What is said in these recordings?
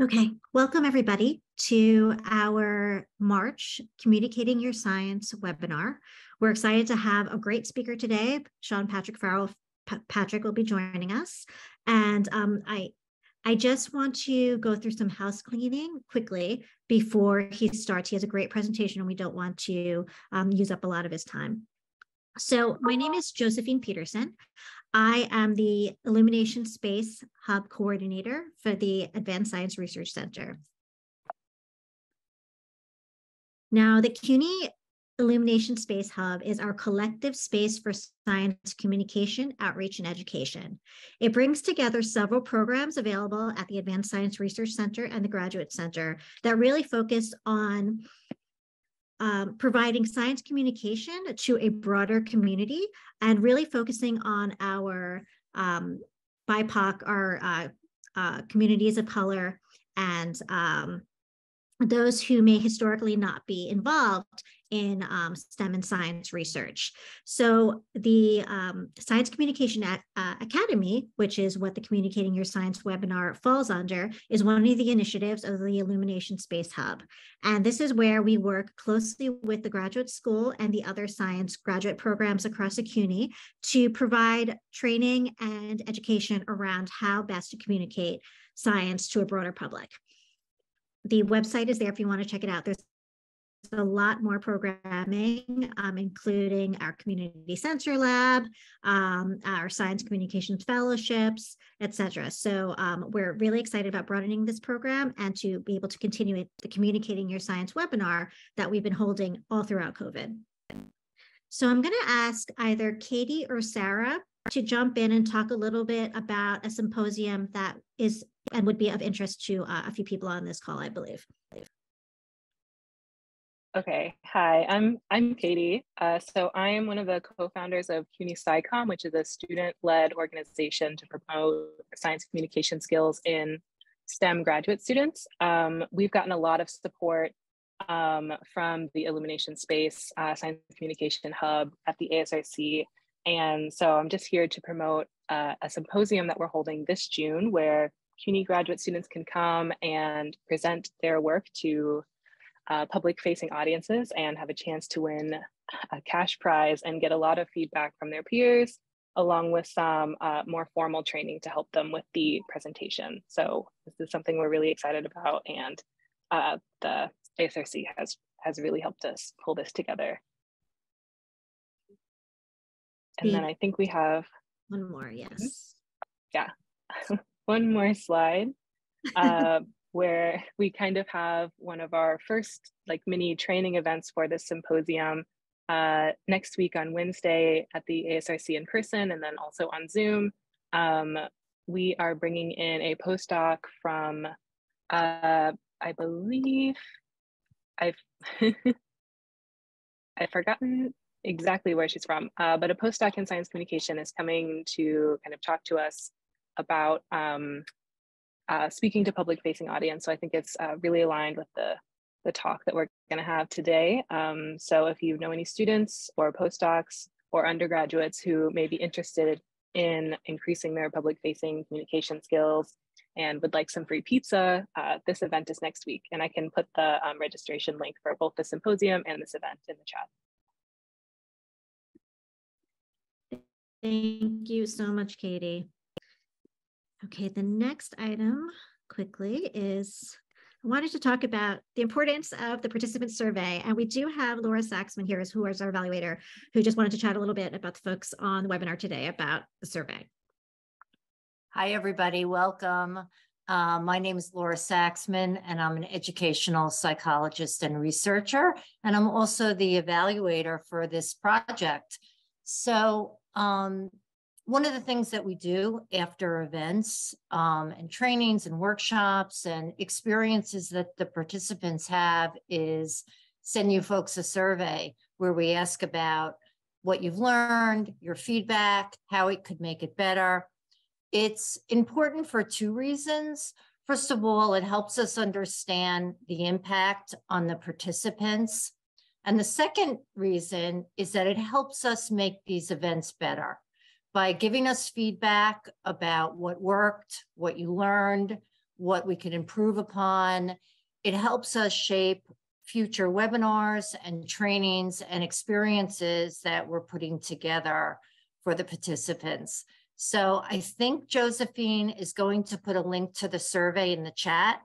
Okay, welcome everybody to our March Communicating Your Science webinar. We're excited to have a great speaker today. Sean Patrick Farrell P Patrick will be joining us. And um, I, I just want to go through some house cleaning quickly before he starts. He has a great presentation and we don't want to um, use up a lot of his time. So my name is Josephine Peterson. I am the Illumination Space Hub Coordinator for the Advanced Science Research Center. Now, the CUNY Illumination Space Hub is our collective space for science communication, outreach, and education. It brings together several programs available at the Advanced Science Research Center and the Graduate Center that really focus on um, providing science communication to a broader community and really focusing on our um, BIPOC, our uh, uh, communities of color, and um, those who may historically not be involved in um, STEM and science research. So the um, Science Communication at, uh, Academy, which is what the Communicating Your Science webinar falls under, is one of the initiatives of the Illumination Space Hub. And this is where we work closely with the graduate school and the other science graduate programs across the CUNY to provide training and education around how best to communicate science to a broader public the website is there if you want to check it out. There's a lot more programming, um, including our community sensor lab, um, our science communications fellowships, etc. So um, we're really excited about broadening this program and to be able to continue the Communicating Your Science webinar that we've been holding all throughout COVID. So I'm going to ask either Katie or Sarah to jump in and talk a little bit about a symposium that is and would be of interest to uh, a few people on this call, I believe. Okay, hi, I'm I'm Katie. Uh, so I am one of the co-founders of CUNY SciComm, which is a student-led organization to promote science communication skills in STEM graduate students. Um, we've gotten a lot of support um, from the Illumination Space uh, Science Communication Hub at the ASRC. And so I'm just here to promote uh, a symposium that we're holding this June where CUNY graduate students can come and present their work to uh, public facing audiences and have a chance to win a cash prize and get a lot of feedback from their peers along with some uh, more formal training to help them with the presentation. So this is something we're really excited about and uh, the ASRC has, has really helped us pull this together. And then I think we have one more, yes. Yeah, one more slide. Where we kind of have one of our first like mini training events for this symposium uh, next week on Wednesday at the ASRC in person and then also on Zoom. Um, we are bringing in a postdoc from, uh, I believe, I've I've forgotten exactly where she's from, uh, but a postdoc in science communication is coming to kind of talk to us about um, uh, speaking to public facing audience. So I think it's uh, really aligned with the, the talk that we're gonna have today. Um, so if you know any students or postdocs or undergraduates who may be interested in increasing their public facing communication skills and would like some free pizza, uh, this event is next week. And I can put the um, registration link for both the symposium and this event in the chat. Thank you so much, Katie. Okay, the next item quickly is I wanted to talk about the importance of the participant survey. And we do have Laura Saxman here, who is our evaluator, who just wanted to chat a little bit about the folks on the webinar today about the survey. Hi, everybody. Welcome. Uh, my name is Laura Saxman, and I'm an educational psychologist and researcher, and I'm also the evaluator for this project. So um, one of the things that we do after events um, and trainings and workshops and experiences that the participants have is send you folks a survey where we ask about what you've learned, your feedback, how it could make it better. It's important for two reasons. First of all, it helps us understand the impact on the participants. And the second reason is that it helps us make these events better by giving us feedback about what worked, what you learned, what we can improve upon. It helps us shape future webinars and trainings and experiences that we're putting together for the participants. So I think Josephine is going to put a link to the survey in the chat.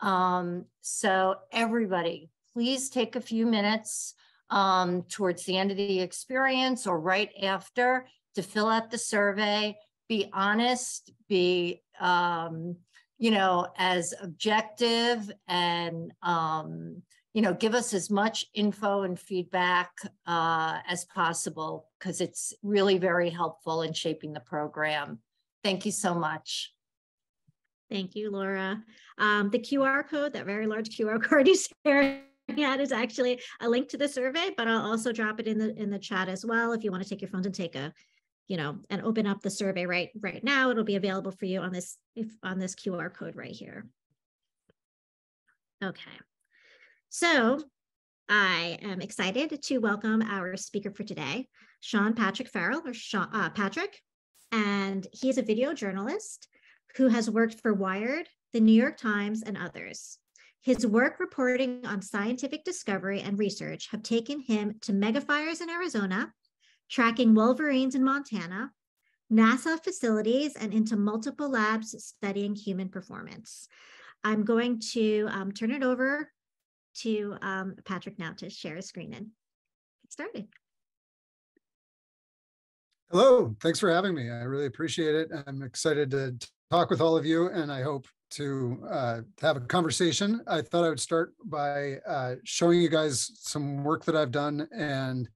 Um, so everybody, please take a few minutes um, towards the end of the experience or right after to fill out the survey, be honest, be, um, you know, as objective and, um, you know, give us as much info and feedback uh, as possible because it's really very helpful in shaping the program. Thank you so much. Thank you, Laura. Um, the QR code, that very large QR code you shared at is actually a link to the survey, but I'll also drop it in the in the chat as well. If you want to take your phones and take a, you know, and open up the survey right right now, it'll be available for you on this if on this QR code right here. Okay. So I am excited to welcome our speaker for today, Sean Patrick Farrell, or Sean, uh, Patrick, and he's a video journalist who has worked for Wired, the New York Times, and others. His work reporting on scientific discovery and research have taken him to megafires in Arizona, tracking wolverines in Montana, NASA facilities, and into multiple labs studying human performance. I'm going to um, turn it over to um, Patrick now to share a screen and get started. Hello, thanks for having me. I really appreciate it. I'm excited to talk with all of you, and I hope to, uh, have a conversation. I thought I would start by uh, showing you guys some work that I've done, and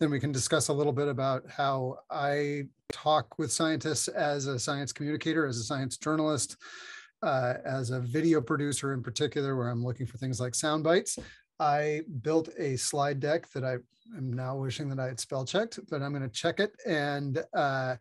then we can discuss a little bit about how I talk with scientists as a science communicator, as a science journalist, uh, as a video producer in particular, where I'm looking for things like sound bites. I built a slide deck that I am now wishing that I had spell checked, but I'm going to check it and uh,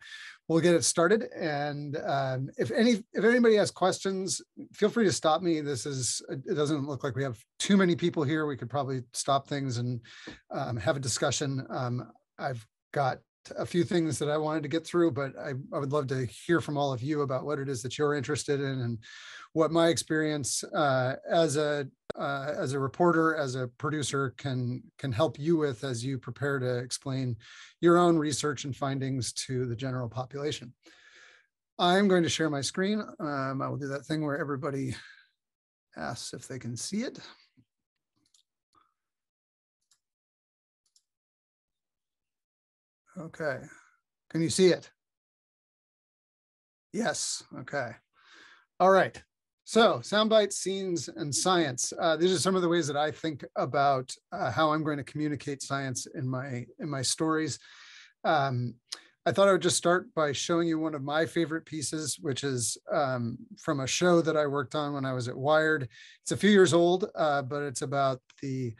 we'll get it started. And um, if any, if anybody has questions, feel free to stop me. This is, it doesn't look like we have too many people here. We could probably stop things and um, have a discussion. Um, I've got a few things that I wanted to get through, but I, I, would love to hear from all of you about what it is that you're interested in and what my experience uh, as a uh, as a reporter, as a producer, can can help you with as you prepare to explain your own research and findings to the general population. I'm going to share my screen. Um, I will do that thing where everybody asks if they can see it. Okay. Can you see it? Yes. Okay. All right. So sound bites, scenes, and science. Uh, these are some of the ways that I think about uh, how I'm going to communicate science in my in my stories. Um, I thought I would just start by showing you one of my favorite pieces, which is um, from a show that I worked on when I was at Wired. It's a few years old, uh, but it's about the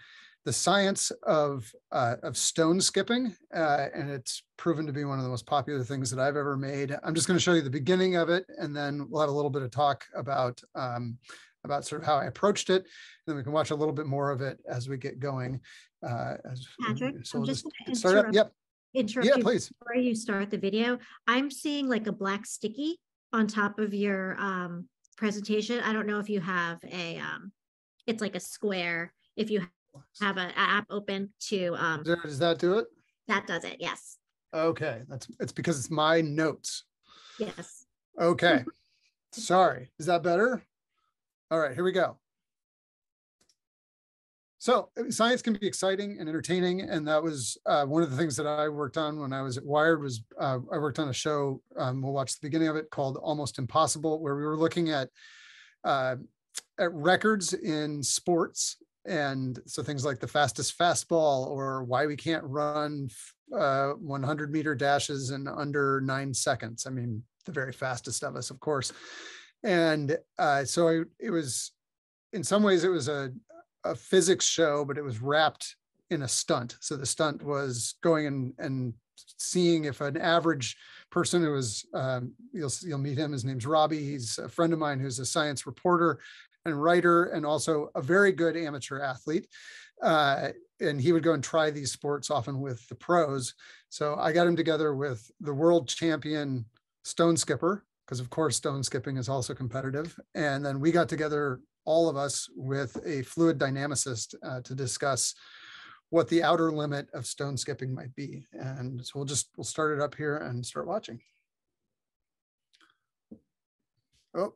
the science of uh, of stone skipping, uh, and it's proven to be one of the most popular things that I've ever made. I'm just going to show you the beginning of it, and then we'll have a little bit of talk about um, about sort of how I approached it. And then we can watch a little bit more of it as we get going. Uh, as, Patrick, so we'll just, just start up. Yep. Interrupt Yeah, you please. before you start the video. I'm seeing like a black sticky on top of your um, presentation. I don't know if you have a, um, it's like a square. If you have an app open to, um, Does that do it? that does it. Yes. Okay, that's it's because it's my notes. Yes. Okay, sorry. Is that better? All right, here we go. So science can be exciting and entertaining, and that was uh, one of the things that I worked on when I was at Wired. Was uh, I worked on a show? Um, we'll watch the beginning of it called Almost Impossible, where we were looking at uh, at records in sports, and so things like the fastest fastball or why we can't run uh, 100 meter dashes in under nine seconds. I mean, the very fastest of us, of course. And uh, so I, it was, in some ways, it was a, a physics show, but it was wrapped in a stunt. So the stunt was going and, and seeing if an average person who is um, you'll you'll meet him, his name's Robbie. He's a friend of mine who's a science reporter and writer, and also a very good amateur athlete. Uh, and he would go and try these sports often with the pros. So I got him together with the world champion stone skipper, because of course stone skipping is also competitive. And then we got together, all of us, with a fluid dynamicist uh, to discuss what the outer limit of stone skipping might be. And so we'll just, we'll start it up here and start watching. Oh,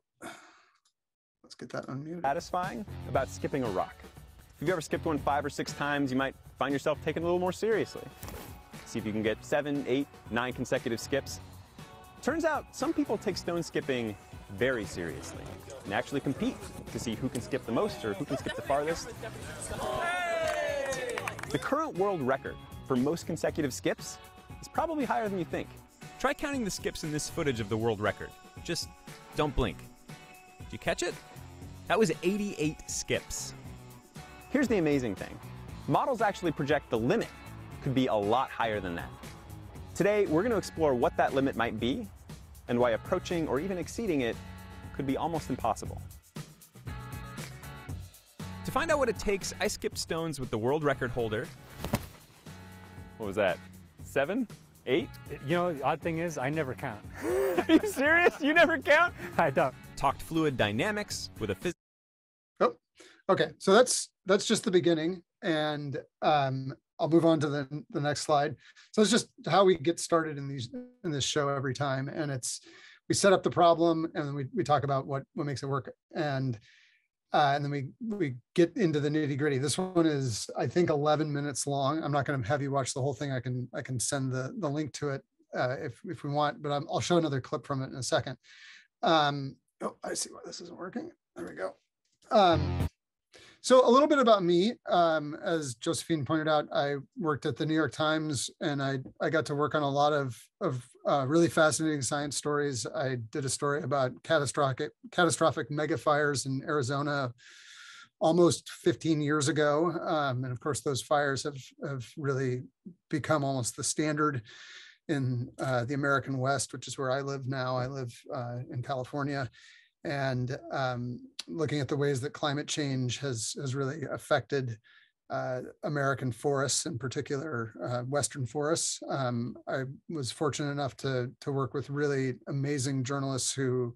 let's get that unmuted. Satisfying about skipping a rock. If you've ever skipped one five or six times, you might find yourself taking a little more seriously. See if you can get seven, eight, nine consecutive skips. Turns out some people take stone skipping very seriously and actually compete to see who can skip the most or who can skip the farthest. The current world record for most consecutive skips is probably higher than you think. Try counting the skips in this footage of the world record. Just don't blink. Did you catch it? That was 88 skips. Here's the amazing thing. Models actually project the limit could be a lot higher than that. Today, we're going to explore what that limit might be and why approaching or even exceeding it could be almost impossible. To find out what it takes, I skipped stones with the world record holder. What was that? Seven? Eight? You know, the odd thing is, I never count. Are you serious? You never count? I don't. Talked fluid dynamics with a phys- Oh, okay. So that's that's just the beginning, and um, I'll move on to the the next slide. So it's just how we get started in these in this show every time, and it's we set up the problem, and then we we talk about what what makes it work, and uh, and then we we get into the nitty gritty. This one is I think 11 minutes long. I'm not going to have you watch the whole thing. I can I can send the the link to it uh, if if we want, but i will show another clip from it in a second. Um, oh, I see why this isn't working. There we go. Um, so a little bit about me. Um, as Josephine pointed out, I worked at the New York Times and I, I got to work on a lot of, of uh, really fascinating science stories. I did a story about catastrophic, catastrophic mega fires in Arizona almost 15 years ago. Um, and of course, those fires have, have really become almost the standard in uh, the American West, which is where I live now. I live uh, in California and um, looking at the ways that climate change has has really affected uh, American forests, in particular uh, Western forests. Um, I was fortunate enough to to work with really amazing journalists who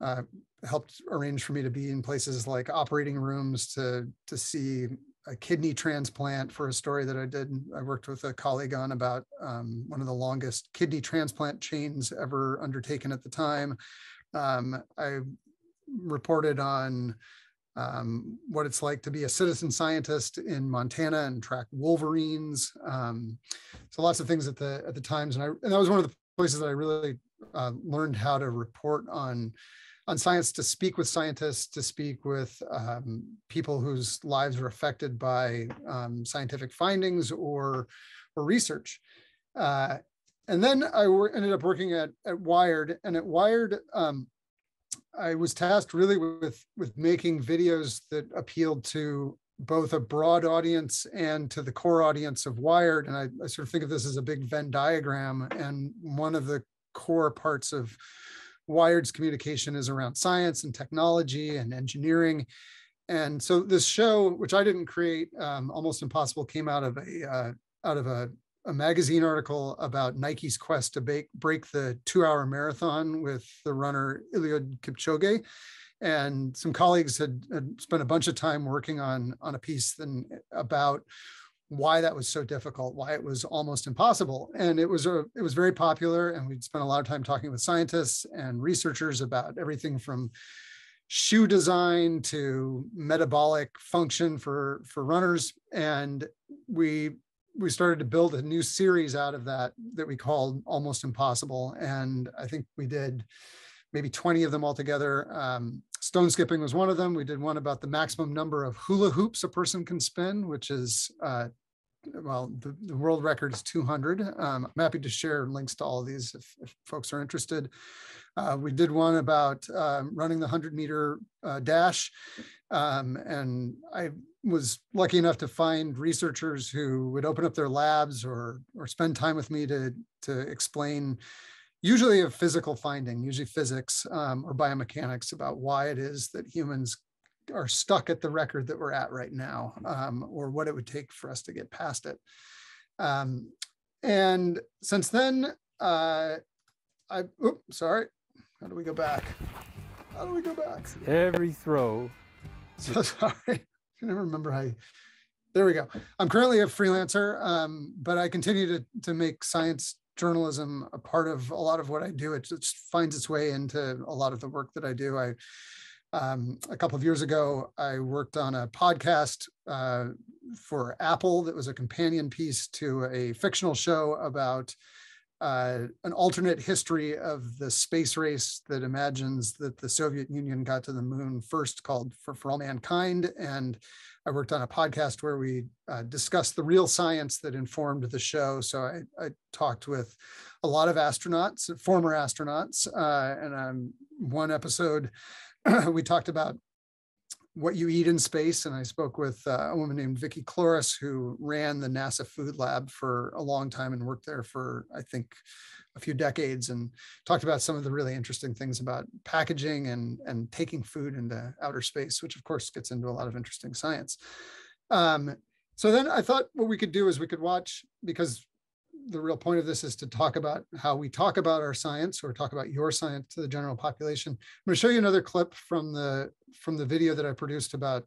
uh, helped arrange for me to be in places like operating rooms to to see a kidney transplant for a story that I did. I worked with a colleague on about um, one of the longest kidney transplant chains ever undertaken at the time. Um, I reported on um, what it's like to be a citizen scientist in Montana and track wolverines. Um, so lots of things at the at the times, and I and that was one of the places that I really uh, learned how to report on on science, to speak with scientists, to speak with um, people whose lives are affected by um, scientific findings or or research. Uh, and then I ended up working at, at Wired, and at Wired, um, I was tasked really with with making videos that appealed to both a broad audience and to the core audience of Wired. And I, I sort of think of this as a big Venn diagram. And one of the core parts of Wired's communication is around science and technology and engineering. And so this show, which I didn't create, um, almost impossible, came out of a uh, out of a a magazine article about Nike's quest to break, break the two hour marathon with the runner Eliud Kipchoge. And some colleagues had, had spent a bunch of time working on, on a piece then about why that was so difficult, why it was almost impossible. And it was a, it was very popular. And we'd spent a lot of time talking with scientists and researchers about everything from shoe design to metabolic function for for runners and we we started to build a new series out of that that we called almost impossible and i think we did maybe 20 of them altogether. Um, stone skipping was one of them. We did one about the maximum number of hula hoops a person can spin which is uh, well the, the, world record is 200 um, i'm happy to share links to all of these if, if folks are interested. Uh, we did one about uh, running the 100 meter uh, dash. Um, and I was lucky enough to find researchers who would open up their labs or or spend time with me to to explain usually a physical finding, usually physics um, or biomechanics about why it is that humans are stuck at the record that we're at right now, um, or what it would take for us to get past it. Um, and since then, uh, I, oops, sorry, How do we go back? How do we go back? Every throw. So sorry. I never remember how. You, there we go. I'm currently a freelancer, um, but I continue to to make science journalism a part of a lot of what I do. It just finds its way into a lot of the work that I do. I um, a couple of years ago, I worked on a podcast uh, for Apple that was a companion piece to a fictional show about uh, an alternate history of the space race that imagines that the Soviet Union got to the moon first, called For, for All Mankind. And I worked on a podcast where we uh, discussed the real science that informed the show. So I, I talked with a lot of astronauts, former astronauts, uh, and um, one episode we talked about what you eat in space. And I spoke with uh, a woman named Vickie Kloeris, who ran the NASA Food Lab for a long time and worked there for, I think, a few decades and talked about some of the really interesting things about packaging and, and taking food into outer space, which of course gets into a lot of interesting science. Um, so then I thought what we could do is we could watch, because the real point of this is to talk about how we talk about our science or talk about your science to the general population. I'm going to show you another clip from the from the video that I produced about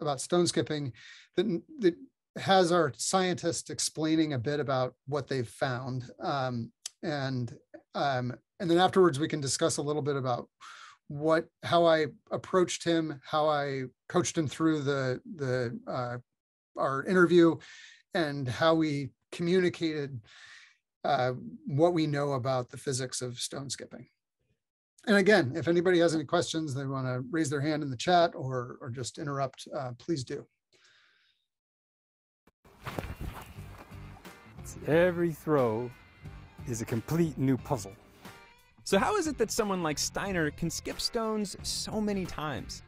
about stone skipping that, that has our scientists explaining a bit about what they've found. Um, and um, and then afterwards we can discuss a little bit about what how I approached him, how I coached him through the the uh, our interview, and how we communicated uh, what we know about the physics of stone skipping. And again, if anybody has any questions, they want to raise their hand in the chat or, or just interrupt, uh, please do. Every throw is a complete new puzzle. So, how is it that someone like Steiner can skip stones so many times?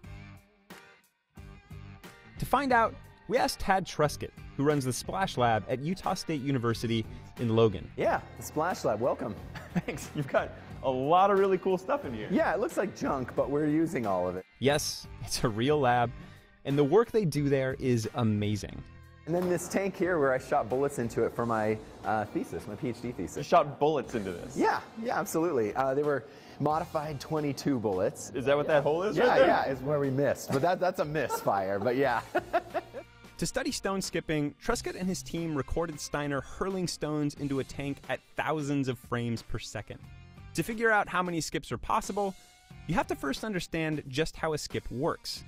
To find out, we asked Tadd Truscott, who runs the Splash Lab at Utah State University in Logan. Yeah, the Splash Lab, welcome. Thanks. You've got a lot of really cool stuff in here. Yeah, it looks like junk, but we're using all of it. Yes, it's a real lab, and the work they do there is amazing. And then this tank here where I shot bullets into it for my uh, thesis, my PhD thesis. You shot bullets into this. Yeah, yeah, absolutely. Uh, they were modified 22 bullets. Is that what that hole is? Yeah, right there? yeah, is where we missed. But that, that's a misfire, but yeah. To study stone skipping, Truscott and his team recorded Steiner hurling stones into a tank at thousands of frames per second. To figure out how many skips are possible, you have to first understand just how a skip works.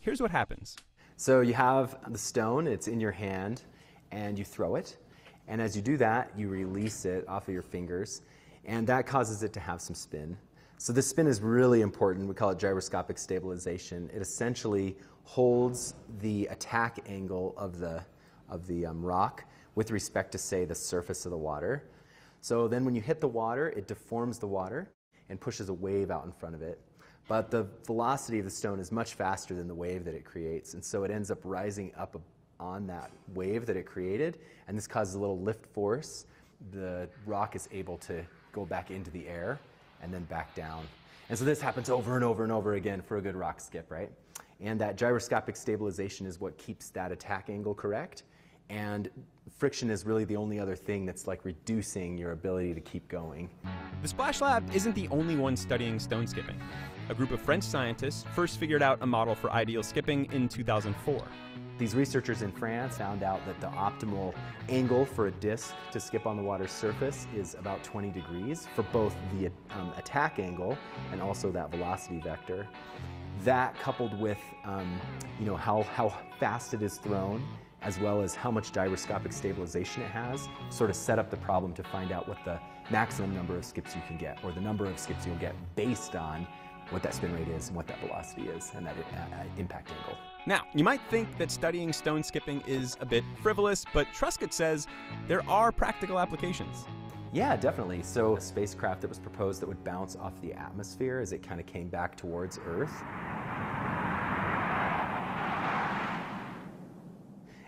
Here's what happens. So you have the stone, it's in your hand, and you throw it. And as you do that, you release it off of your fingers, and that causes it to have some spin. So the spin is really important. We call it gyroscopic stabilization. It essentially holds the attack angle of the, of the um, rock with respect to, say, the surface of the water. So then when you hit the water, it deforms the water and pushes a wave out in front of it. But the velocity of the stone is much faster than the wave that it creates. And so it ends up rising up on that wave that it created. And this causes a little lift force. The rock is able to go back into the air and then back down. And so this happens over and over and over again for a good rock skip, right? And that gyroscopic stabilization is what keeps that attack angle correct. And friction is really the only other thing that's like reducing your ability to keep going. The Splash Lab isn't the only one studying stone skipping. A group of French scientists first figured out a model for ideal skipping in 2004. These researchers in France found out that the optimal angle for a disc to skip on the water's surface is about 20 degrees for both the um, attack angle and also that velocity vector. That coupled with um, you know how, how fast it is thrown as well as how much gyroscopic stabilization it has, sort of set up the problem to find out what the maximum number of skips you can get, or the number of skips you'll get based on what that spin rate is and what that velocity is and that uh, impact angle. Now, you might think that studying stone skipping is a bit frivolous, but Truscott says there are practical applications. Yeah, definitely. So, a spacecraft that was proposed that would bounce off the atmosphere as it kind of came back towards Earth.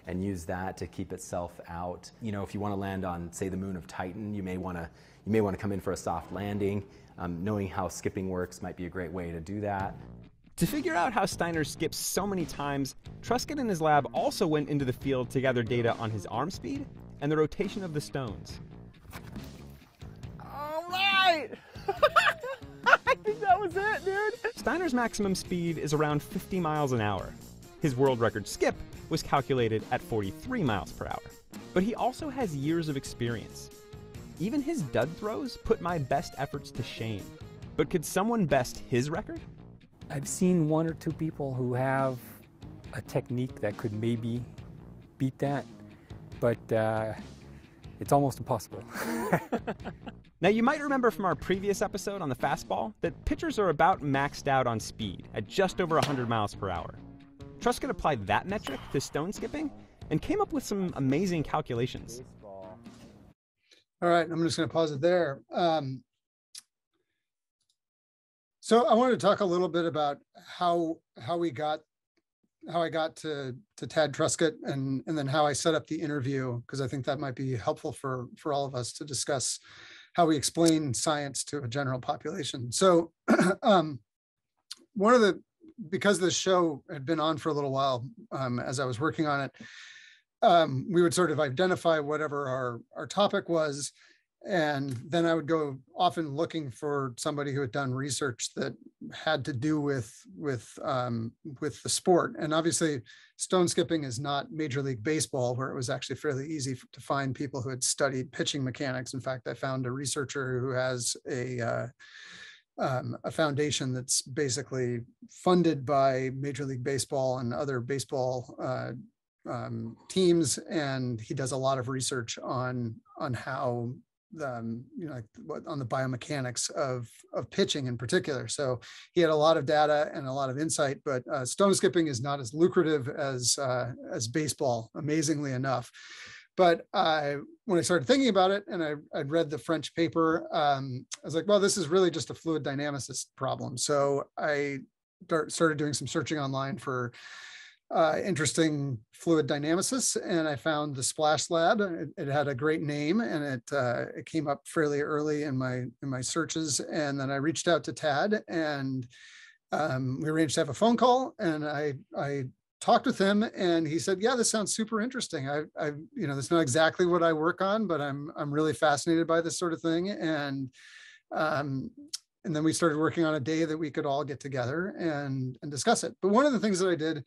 and use that to keep itself out. You know, if you want to land on, say, the moon of Titan, you may want to you may want to come in for a soft landing. Um, knowing how skipping works might be a great way to do that. To figure out how Steiner skips so many times, Truscott and his lab also went into the field to gather data on his arm speed and the rotation of the stones. Was it, dude. Steiner's maximum speed is around 50 miles an hour. His world record skip was calculated at 43 miles per hour. But he also has years of experience. Even his dud throws put my best efforts to shame. But could someone best his record? I've seen one or two people who have a technique that could maybe beat that, but uh, it's almost impossible. now, you might remember from our previous episode on the fastball that pitchers are about maxed out on speed at just over 100 miles per hour. Truscott applied that metric to stone skipping and came up with some amazing calculations. All right, I'm just going to pause it there. Um, so I wanted to talk a little bit about how how we got how I got to to Tadd Truscott and and then how I set up the interview because I think that might be helpful for for all of us to discuss how we explain science to a general population. So um, one of the because this show had been on for a little while um, as I was working on it, um, we would sort of identify whatever our our topic was and then I would go often looking for somebody who had done research that had to do with with um, with the sport. And obviously, stone skipping is not Major League Baseball, where it was actually fairly easy to find people who had studied pitching mechanics. In fact, I found a researcher who has a uh, um, a foundation that's basically funded by Major League Baseball and other baseball uh, um, teams, and he does a lot of research on on how um, you know, on the biomechanics of of pitching in particular. So he had a lot of data and a lot of insight. But uh, stone skipping is not as lucrative as uh, as baseball, amazingly enough. But I, when I started thinking about it, and I, I'd read the French paper, um, I was like, well, this is really just a fluid dynamicist problem. So I started doing some searching online for uh, interesting fluid dynamicists, and I found the Splash Lab. It, it had a great name, and it uh, it came up fairly early in my in my searches. And then I reached out to Tadd, and um, we arranged to have a phone call. And I I talked with him, and he said, "Yeah, this sounds super interesting. I I you know, that's not exactly what I work on, but I'm I'm really fascinated by this sort of thing." And um, and then we started working on a day that we could all get together and and discuss it. But one of the things that I did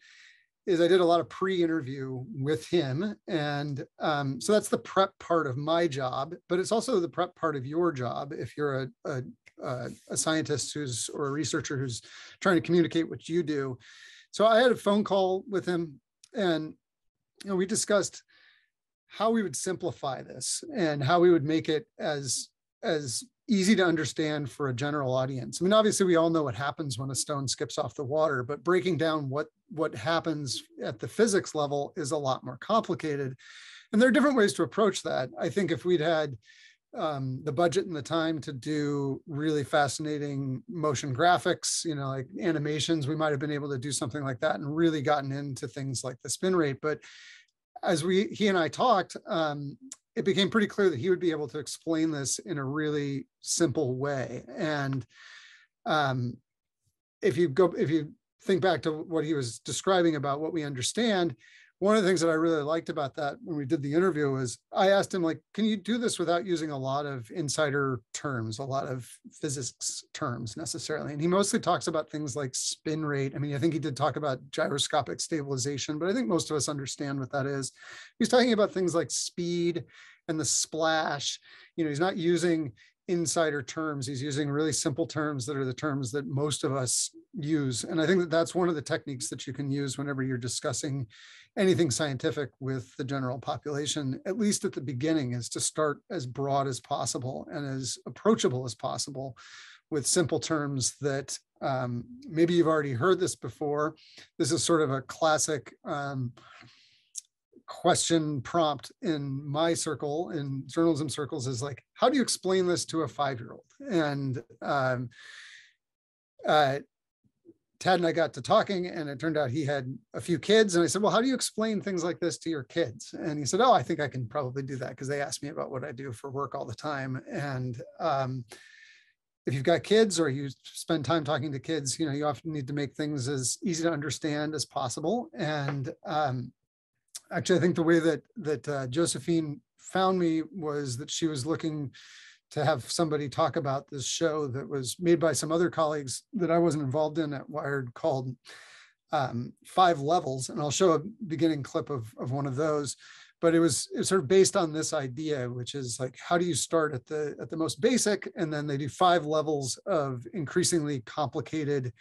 is I did a lot of pre-interview with him, and um, so that's the prep part of my job. But it's also the prep part of your job if you're a, a, a, scientist who's or a researcher who's trying to communicate what you do. So I had a phone call with him, and you know we discussed how we would simplify this and how we would make it as as easy to understand for a general audience. I mean, obviously, we all know what happens when a stone skips off the water, but breaking down what what happens at the physics level is a lot more complicated. And there are different ways to approach that. I think if we'd had um, the budget and the time to do really fascinating motion graphics, you know, like animations, we might have been able to do something like that and really gotten into things like the spin rate. But as we he and I talked, um, it became pretty clear that he would be able to explain this in a really simple way. And um, if you go, if you think back to what he was describing about what we understand, one of the things that I really liked about that when we did the interview was I asked him like, can you do this without using a lot of insider terms, a lot of physics terms necessarily? And he mostly talks about things like spin rate. I mean, I think he did talk about gyroscopic stabilization, but I think most of us understand what that is. He's talking about things like speed and the splash. You know, he's not using insider terms. He's using really simple terms that are the terms that most of us use. And I think that that's one of the techniques that you can use whenever you're discussing anything scientific with the general population, at least at the beginning, is to start as broad as possible and as approachable as possible with simple terms that um, maybe you've already heard this before. This is sort of a classic um, question prompt in my circle in journalism circles is like how do you explain this to a five year old and um, uh, Tadd and I got to talking, and it turned out he had a few kids. And I said, Well, how do you explain things like this to your kids? And he said, Oh, I think I can probably do that because they ask me about what I do for work all the time. And um, if you've got kids or you spend time talking to kids, you know, you often need to make things as easy to understand as possible. And um, actually, I think the way that that uh, Josephine found me was that she was looking to have somebody talk about this show that was made by some other colleagues that I wasn't involved in at Wired called um, Five Levels. And I'll show a beginning clip of, of one of those. But it was, it was sort of based on this idea, which is like, how do you start at the at the most basic, and then they do five levels of increasingly complicated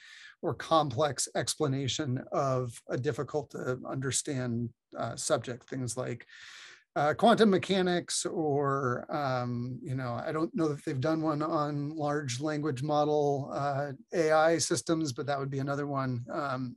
or complex explanation of a difficult to understand uh, subject. Things like uh, quantum mechanics or um, you know i don't know that they've done one on large language model uh, ai systems but that would be another one. Um,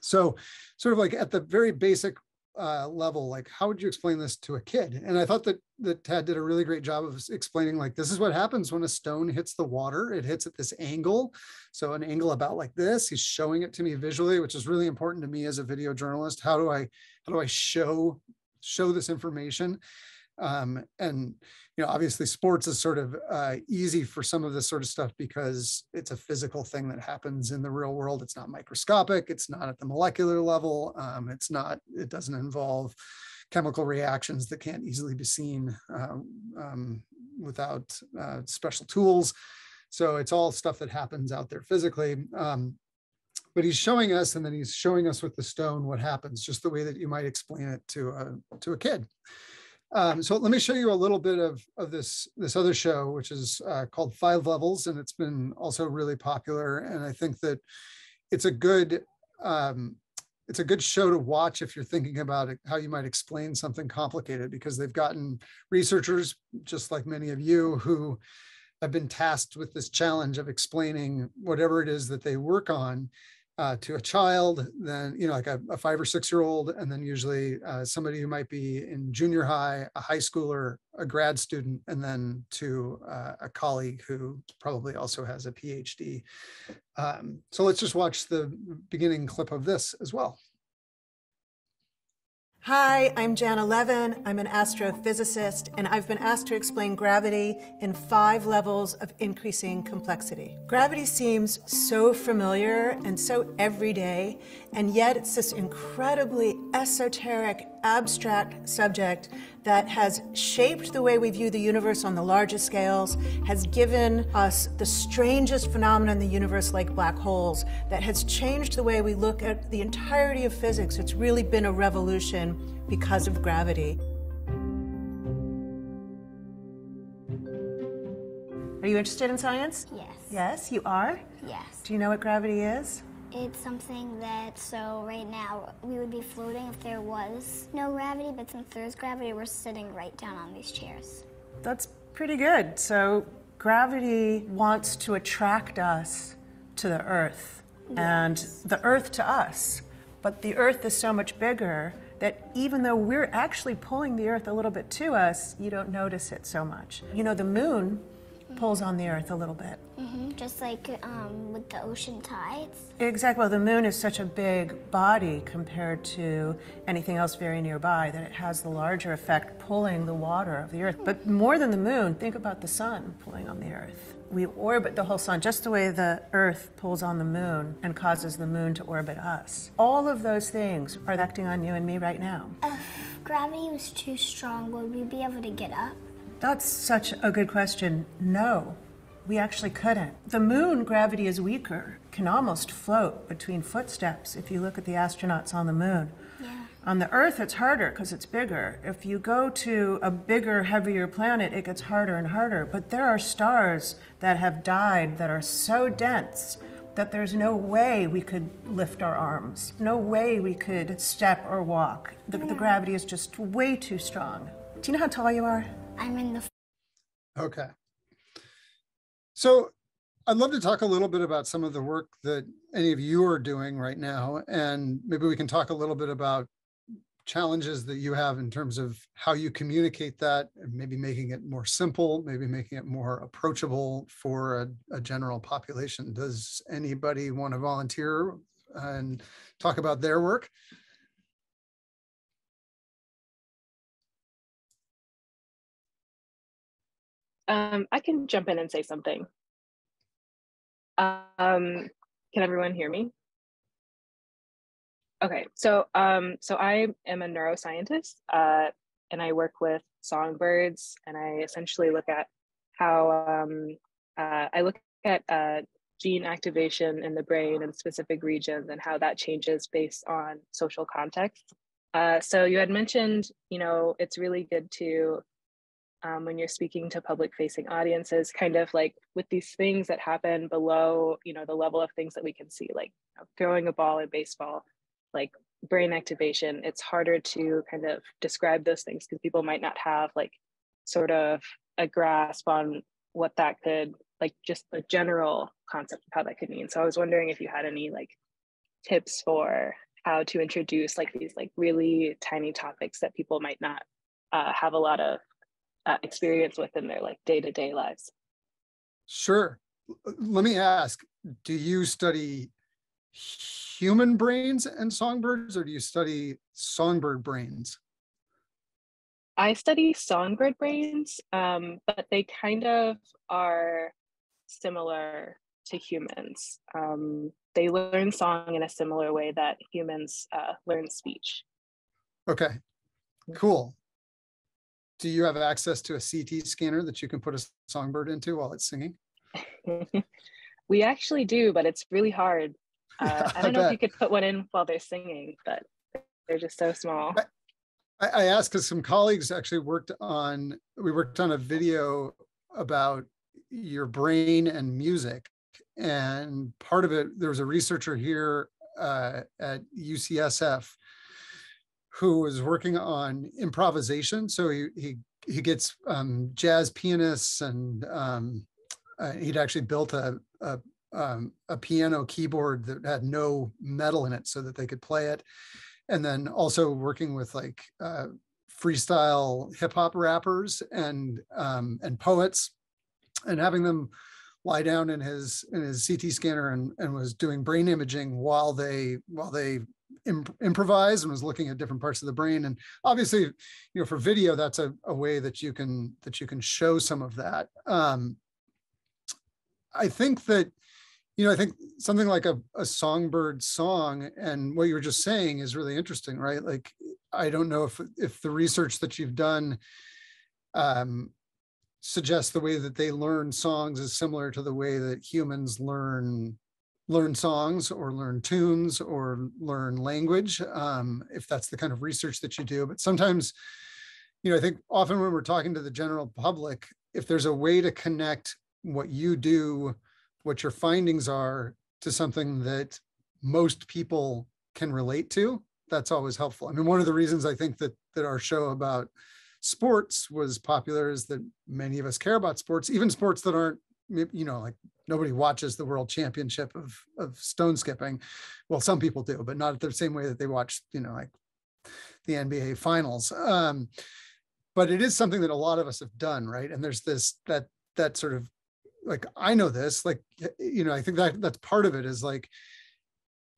so sort of like at the very basic uh, level like how would you explain this to a kid? And i thought that that tad did a really great job of explaining like this is what happens when a stone hits the water. It hits at this angle. So an angle about like this he's showing it to me visually which is really important to me as a video journalist. How do i how do i show show this information. Um, and you know, obviously, sports is sort of uh, easy for some of this sort of stuff because it's a physical thing that happens in the real world. It's not microscopic. It's not at the molecular level. Um, it's not. It doesn't involve chemical reactions that can't easily be seen uh, um, without uh, special tools. So it's all stuff that happens out there physically. Um, but he's showing us and then he's showing us with the stone what happens just the way that you might explain it to a to a kid. Um, so let me show you a little bit of of this this other show which is uh, called five levels and it's been also really popular and i think that it's a good um, it's a good show to watch if you're thinking about it, how you might explain something complicated because they've gotten researchers just like many of you who have been tasked with this challenge of explaining whatever it is that they work on uh, to a child, then, you know, like a, a five or six year old, and then usually uh, somebody who might be in junior high, a high schooler, a grad student, and then to uh, a colleague who probably also has a PhD. Um, so let's just watch the beginning clip of this as well. Hi, I'm Janna Levin. I'm an astrophysicist, and I've been asked to explain gravity in five levels of increasing complexity. Gravity seems so familiar and so everyday, and yet it's this incredibly esoteric, abstract subject that has shaped the way we view the universe on the largest scales, has given us the strangest phenomena in the universe like black holes, that has changed the way we look at the entirety of physics. It's really been a revolution because of gravity. Are you interested in science? Yes. Yes, you are? Yes. Do you know what gravity is? It's something that, so right now, we would be floating if there was no gravity, but since there's gravity, we're sitting right down on these chairs. That's pretty good. So, gravity wants to attract us to the Earth yes. and the Earth to us. But the Earth is so much bigger that even though we're actually pulling the Earth a little bit to us, you don't notice it so much. You know, the moon pulls on the Earth a little bit. Mm-hmm. Just like um, with the ocean tides. Exactly. Well, the moon is such a big body compared to anything else very nearby that it has the larger effect pulling the water of the Earth. But more than the moon, think about the sun pulling on the Earth. We orbit the whole sun just the way the Earth pulls on the moon and causes the moon to orbit us. All of those things are acting on you and me right now. If gravity was too strong, would we be able to get up? That's such a good question. No, we actually couldn't. The moon gravity is weaker, can almost float between footsteps if you look at the astronauts on the moon. Yeah. On the Earth, it's harder because it's bigger. If you go to a bigger, heavier planet, it gets harder and harder. But there are stars that have died that are so dense that there's no way we could lift our arms, no way we could step or walk. The, yeah. the gravity is just way too strong. Do you know how tall you are? I'm in the. Okay. So I'd love to talk a little bit about some of the work that any of you are doing right now. And maybe we can talk a little bit about challenges that you have in terms of how you communicate that maybe making it more simple, maybe making it more approachable for a, a general population. Does anybody want to volunteer and talk about their work? Um, I can jump in and say something. Um, can everyone hear me? Okay, so um, so I am a neuroscientist, uh, and I work with songbirds, and I essentially look at how um, uh, I look at uh, gene activation in the brain in specific regions and how that changes based on social context. Uh, so you had mentioned, you know, it's really good to, um, when you're speaking to public facing audiences, kind of like with these things that happen below, you know, the level of things that we can see, like throwing a ball in baseball, like brain activation, it's harder to kind of describe those things because people might not have like sort of a grasp on what that could like just a general concept of how that could mean. So I was wondering if you had any like tips for how to introduce like these like really tiny topics that people might not uh, have a lot of uh, experience with in their like day-to-day lives. Sure. Let me ask, do you study human brains and songbirds or do you study songbird brains? I study songbird brains, um, but they kind of are similar to humans. Um, they learn song in a similar way that humans uh, learn speech. Okay, cool. Do you have access to a CT scanner that you can put a songbird into while it's singing? we actually do, but it's really hard. Uh, I don't I know bet. if you could put one in while they're singing, but they're just so small. I, I asked because some colleagues actually worked on, we worked on a video about your brain and music. And part of it, there was a researcher here uh, at UCSF who was working on improvisation. So he he he gets um, jazz pianists, and um, uh, he'd actually built a a, um, a piano keyboard that had no metal in it, so that they could play it. And then also working with like uh, freestyle hip hop rappers and um, and poets and having them lie down in his in his CT scanner and, and was doing brain imaging while they while they imp- improvised and was looking at different parts of the brain. And obviously you know for video that's a, a way that you can that you can show some of that. Um, I think that you know I think something like a, a songbird song and what you were just saying is really interesting right? Like I don't know if if the research that you've done um, suggests the way that they learn songs is similar to the way that humans learn learn songs or learn tunes or learn language um, if that's the kind of research that you do. But sometimes you know i think often when we're talking to the general public if there's a way to connect what you do what your findings are to something that most people can relate to that's always helpful. I mean one of the reasons i think that that our show about sports was popular is that many of us care about sports, even sports that aren't, you know, like nobody watches the world championship of, of stone skipping. Well, some people do, but not the same way that they watch, you know, like the NBA finals. Um, but it is something that a lot of us have done, right? And there's this, that, that sort of like, I know this, like, you know, I think that that's part of it is like,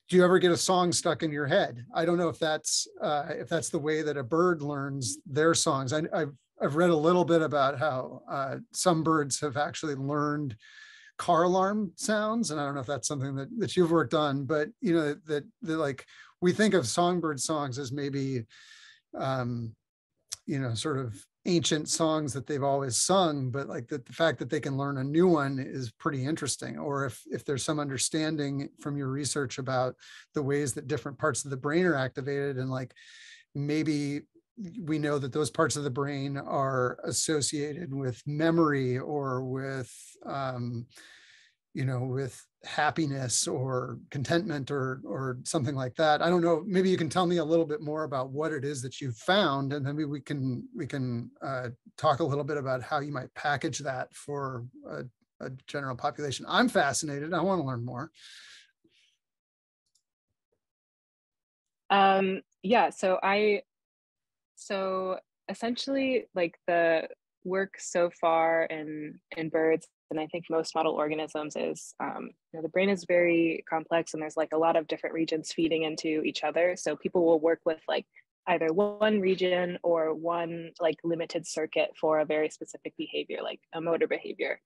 do you ever get a song stuck in your head? I don't know if that's uh, if that's the way that a bird learns their songs. I, have I've read a little bit about how uh, some birds have actually learned car alarm sounds, and I don't know if that's something that that you've worked on. But you know that that like we think of songbird songs as maybe um, you know sort of ancient songs that they've always sung but like the, the fact that they can learn a new one is pretty interesting or if if there's some understanding from your research about the ways that different parts of the brain are activated and like maybe we know that those parts of the brain are associated with memory or with um, you know with happiness or contentment or or something like that. I don't know maybe you can tell me a little bit more about what it is that you've found and then maybe we can we can uh, talk a little bit about how you might package that for a, a general population. I'm fascinated. I want to learn more. Um yeah so i so essentially like the work so far in in birds and I think most model organisms is, um, you know, the brain is very complex and there's like a lot of different regions feeding into each other. So people will work with like either one region or one like limited circuit for a very specific behavior, like a motor behavior,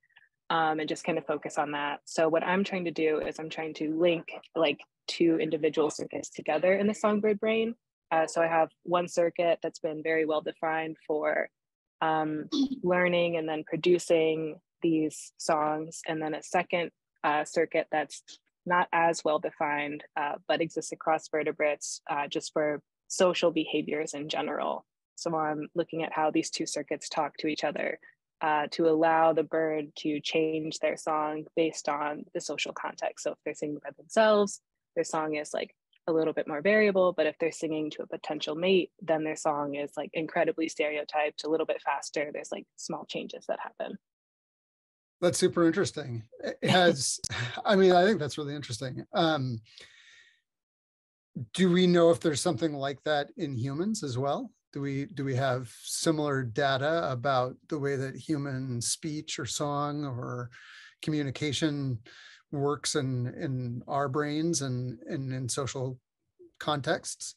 um, and just kind of focus on that. So what I'm trying to do is I'm trying to link like two individual circuits together in the songbird brain. Uh, so I have one circuit that's been very well defined for um, learning and then producing these songs, and then a second uh, circuit that's not as well defined, uh, but exists across vertebrates uh, just for social behaviors in general. So I'm looking at how these two circuits talk to each other uh, to allow the bird to change their song based on the social context. So if they're singing by themselves, their song is like a little bit more variable, but if they're singing to a potential mate, then their song is like incredibly stereotyped, a little bit faster. There's like small changes that happen. That's super interesting. It has, I mean, I think that's really interesting. Um, do we know if there's something like that in humans as well? Do we do we have similar data about the way that human speech or song or communication works in in our brains and, and in social contexts?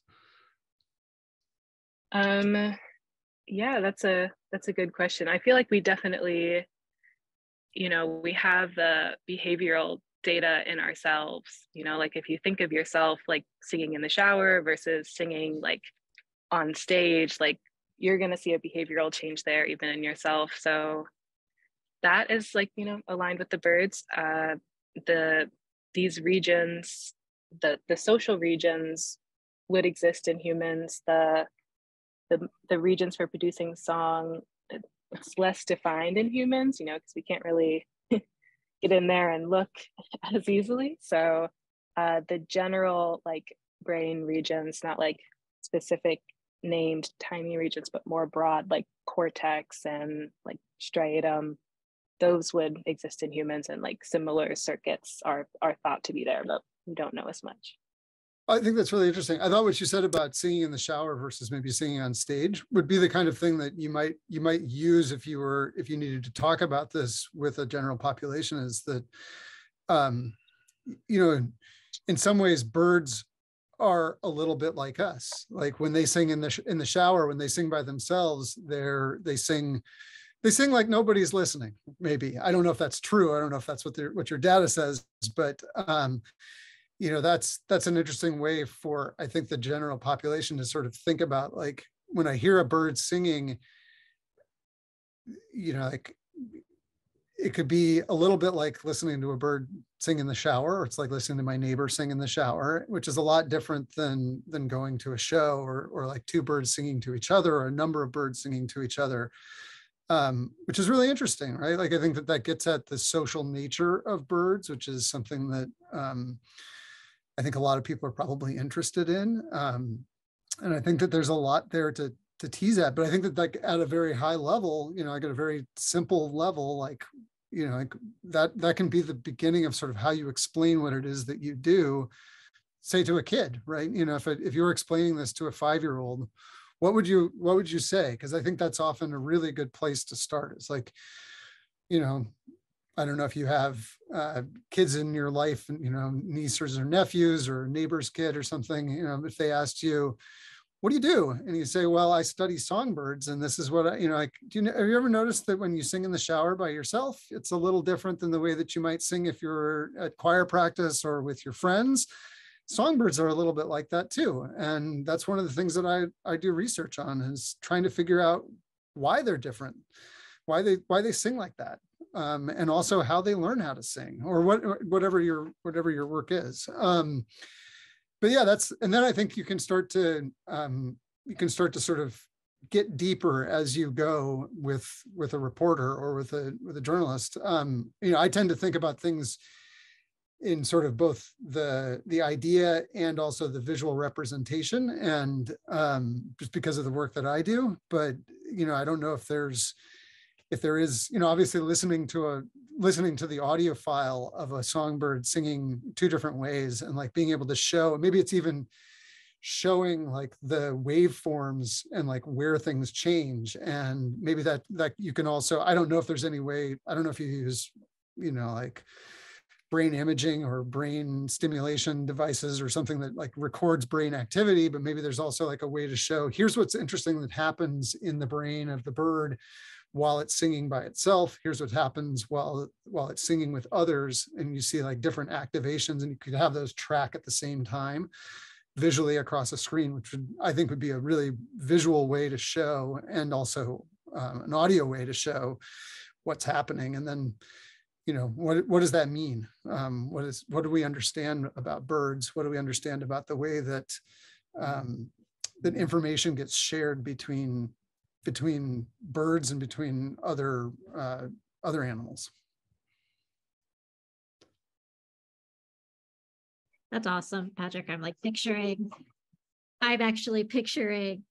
Um, yeah, that's a that's a good question. I feel like we definitely, you know, we have the behavioral data in ourselves. You know, like if you think of yourself like singing in the shower versus singing like on stage, like you're gonna see a behavioral change there even in yourself. So that is like you know aligned with the birds. Uh, the these regions, the the social regions, would exist in humans. The the the regions for producing song it's less defined in humans, you know, because we can't really get in there and look as easily. So uh, the general like brain regions, not like specific named tiny regions, but more broad, like cortex and like striatum, those would exist in humans and like similar circuits are are thought to be there, but we don't know as much. I think that's really interesting. I thought what you said about singing in the shower versus maybe singing on stage would be the kind of thing that you might you might use if you were if you needed to talk about this with a general population is that um you know in some ways birds are a little bit like us like when they sing in the in the shower when they sing by themselves they're they sing they sing like nobody's listening maybe. I don't know if that's true i don't know if that's what their what your data says but um you know that's that's an interesting way for i think the general population to sort of think about like when i hear a bird singing you know like it could be a little bit like listening to a bird sing in the shower or it's like listening to my neighbor sing in the shower which is a lot different than than going to a show or or like two birds singing to each other or a number of birds singing to each other um, which is really interesting right like i think that that gets at the social nature of birds which is something that um, I think a lot of people are probably interested in. Um, and I think that there's a lot there to to tease at, but I think that like at a very high level, you know, like at a very simple level, like, you know, like that that can be the beginning of sort of how you explain what it is that you do, say to a kid, right? You know, if if you were explaining this to a five-year-old, what would you what would you say? Because I think that's often a really good place to start. It's like, you know, I don't know if you have uh, kids in your life, and you know, nieces or nephews or neighbor's kid or something, you know, if they asked you, what do you do? And you say, well, I study songbirds and this is what I, you know, like, do you, have you ever noticed that when you sing in the shower by yourself, it's a little different than the way that you might sing if you're at choir practice or with your friends? Songbirds are a little bit like that too. And that's one of the things that I, I do research on is trying to figure out why they're different, why they, why they sing like that um, and also how they learn how to sing or what whatever your whatever your work is. Um, but yeah, that's and then I think you can start to um, you can start to sort of get deeper as you go with with a reporter or with a with a journalist. Um, you know, I tend to think about things in sort of both the the idea and also the visual representation and um, just because of the work that I do. But you know, I don't know if there's if there is, you know, obviously listening to a listening to the audio file of a songbird singing two different ways and like being able to show, maybe it's even showing like the waveforms and like where things change and maybe that that you can also i don't know if there's any way i don't know if you use you know like brain imaging or brain stimulation devices or something that like records brain activity but maybe there's also like a way to show here's what's interesting that happens in the brain of the bird while it's singing by itself. Here's what happens while while it's singing with others and you see like different activations and you could have those track at the same time visually across a screen which would i think would be a really visual way to show and also um, an audio way to show what's happening. And then you know what what does that mean? Um, what is what do we understand about birds? What do we understand about the way that um, that information gets shared between between birds and between other uh, other animals? That's awesome, Patrick. I'm like picturing, I'm actually picturing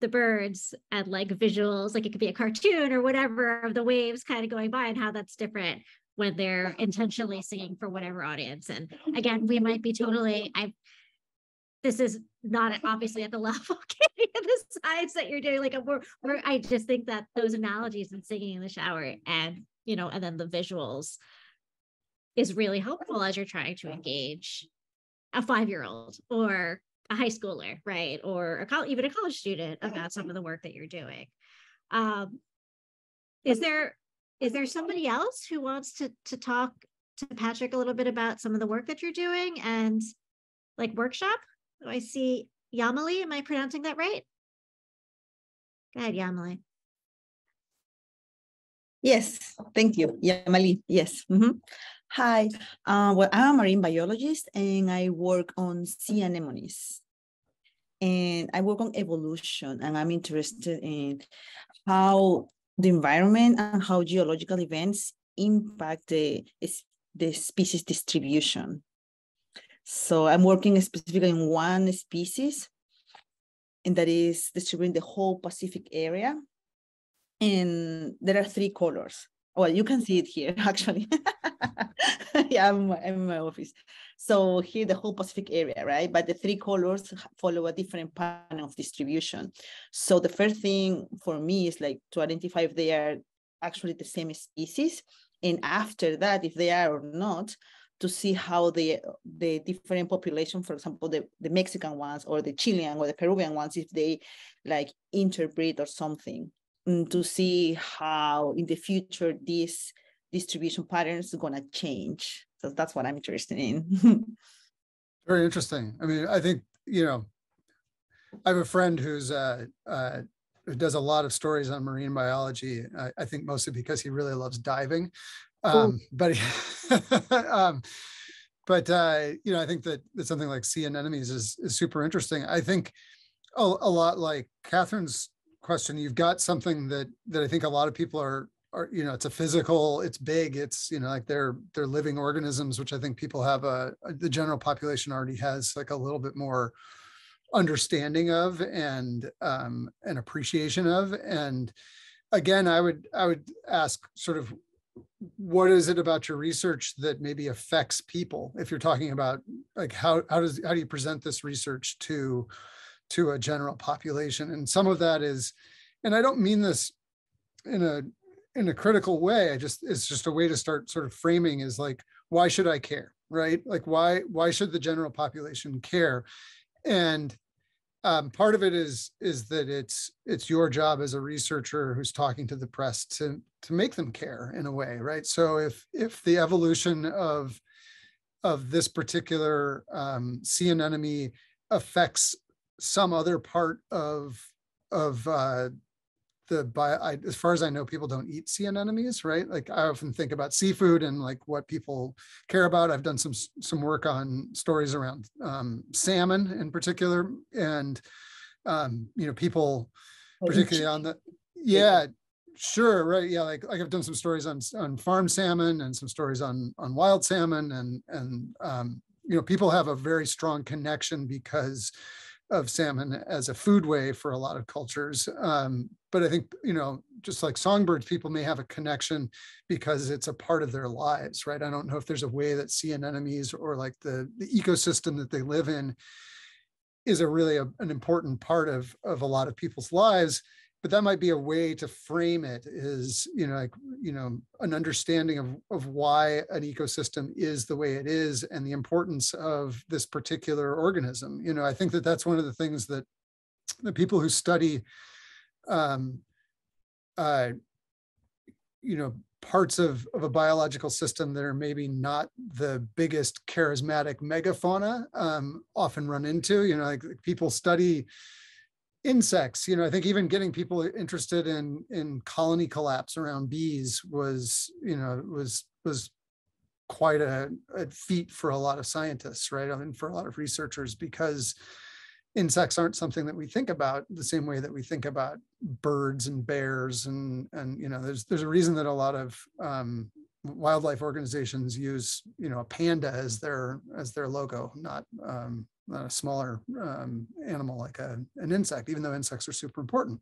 the birds and like visuals, like it could be a cartoon or whatever of the waves kind of going by and how that's different when they're intentionally singing for whatever audience. And again, we might be totally, I, this is not obviously at the level of the size that you're doing. Like we're, we're, I just think that those analogies and singing in the shower and, you know, and then the visuals is really helpful as you're trying to engage a five year old or a high schooler, right? Or a college, even a college student about some of the work that you're doing. Um, is there is there somebody else who wants to to talk to Patrick a little bit about some of the work that you're doing and like workshop? I see Yamali. Am I pronouncing that right? Go ahead, Yamali. Yes, thank you, Yamali. Yes. Mm -hmm. Hi, uh, well, I'm a marine biologist and I work on sea anemones. And I work on evolution and I'm interested in how the environment and how geological events impact the, the species distribution. So I'm working specifically in one species and that is distributing the whole Pacific area. And there are three colors well you can see it here actually. Yeah I'm, I'm, in my office. So here the whole pacific area right? But the three colors follow a different pattern of distribution. So the first thing for me is like to identify if they are actually the same species. And after that if they are or not to see how the the different population for example the, the mexican ones or the chilean or the peruvian ones if they like interbreed or something to see how in the future these distribution patterns are going to change. So that's what I'm interested in. Very interesting. I mean, I think, you know, I have a friend who's uh, uh, who does a lot of stories on marine biology. I, I think mostly because he really loves diving. Um, but he, um, but uh, you know, I think that, that something like sea anemones is is super interesting. I think a, a lot like Catherine's question. You've got something that that i think a lot of people are are you know it's a physical it's big it's you know like they're they're living organisms which i think people have a, the general population already has like a little bit more understanding of and um appreciation of. And again i would i would ask sort of what is it about your research that maybe affects people? If you're talking about like how how does how do you present this research to to a general population. And some of that is, and I don't mean this in a in a critical way. I just it's just a way to start sort of framing is like, why should I care? Right? Like why why should the general population care? And um, part of it is is that it's it's your job as a researcher who's talking to the press to to make them care in a way, right? So if if the evolution of of this particular um, sea anemone affects some other part of of uh, the bio, I, as far as I know, people don't eat sea anemones, right? Like I often think about seafood and like what people care about. I've done some some work on stories around um, salmon in particular, and um, you know, people oh, particularly on the yeah, sure, right, yeah. Like like I've done some stories on on farm salmon and some stories on on wild salmon, and and um, you know, people have a very strong connection because of salmon as a food way for a lot of cultures. Um, but I think, you know, just like songbirds, people may have a connection because it's a part of their lives, right? I don't know if there's a way that sea anemones or like the, the ecosystem that they live in is a really a, an important part of, of a lot of people's lives but that might be a way to frame it is you know like you know an understanding of of why an ecosystem is the way it is and the importance of this particular organism. You know i think that that's one of the things that the people who study um uh you know parts of, of a biological system that are maybe not the biggest charismatic megafauna um, often run into you know like people study insects you know i think even getting people interested in in colony collapse around bees was you know was was quite a, a feat for a lot of scientists right? I mean for a lot of researchers because insects aren't something that we think about the same way that we think about birds and bears and and you know there's there's a reason that a lot of um, wildlife organizations use you know a panda as their as their logo not um, not a smaller um, animal like a, an insect even though insects are super important.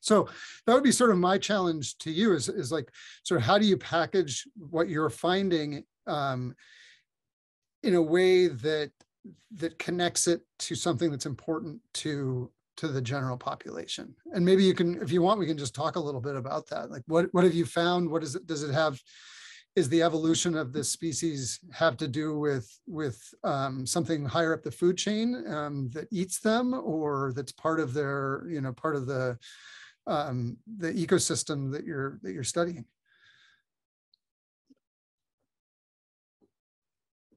So that would be sort of my challenge to you is, is like sort of how do you package what you're finding um, in a way that that connects it to something that's important to to the general population? And maybe you can if you want we can just talk a little bit about that. Like what what have you found? What is it does it have is the evolution of this species have to do with with um, something higher up the food chain um, that eats them or that's part of their you know part of the um, the ecosystem that you're that you're studying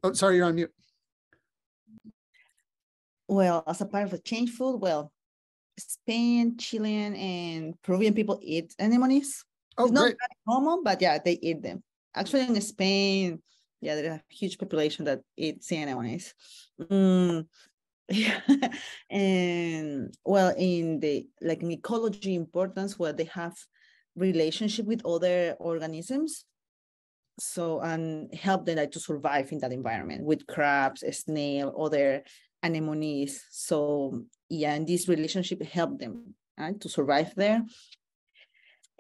oh sorry you're on mute well, as a part of the change food, well, Spain, Chilean, and Peruvian people eat anemones. Oh, it's not great. very common, but yeah, they eat them. Actually, in Spain, yeah, there's a huge population that eats sea anemones. Mm, yeah. and well, in the like in ecology importance, where they have relationship with other organisms, so and help them like to survive in that environment with crabs, snail, other anemones. So yeah, and this relationship helped them to survive there.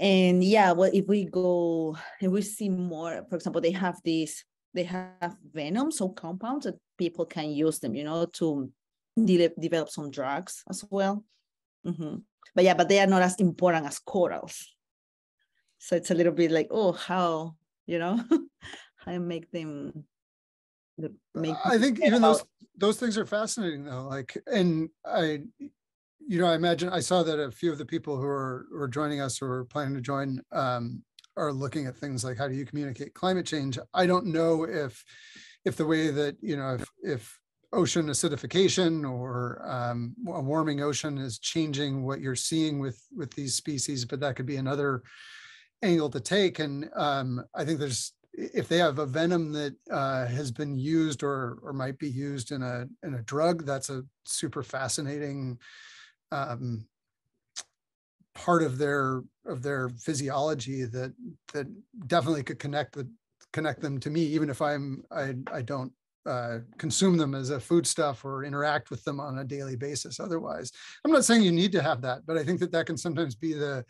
And yeah, well, if we go, if we see more, for example, they have these, they have venom, so compounds that people can use them, you know, to de develop some drugs as well. Mm -hmm. But yeah, but they are not as important as corals. So it's a little bit like, oh, how, you know, how make them make I think even those those things are fascinating though. Like, and I, you know, I imagine I saw that a few of the people who are who are joining us or planning to join um, are looking at things like how do you communicate climate change. I don't know if if the way that you know if if ocean acidification or um, a warming ocean is changing what you're seeing with with these species, but that could be another angle to take. And um, I think there's if they have a venom that uh, has been used or or might be used in a in a drug, that's a super fascinating um, part of their of their physiology that that definitely could connect the connect them to me, even if I'm I I don't uh, consume them as a foodstuff or interact with them on a daily basis. Otherwise, I'm not saying you need to have that, but I think that that can sometimes be the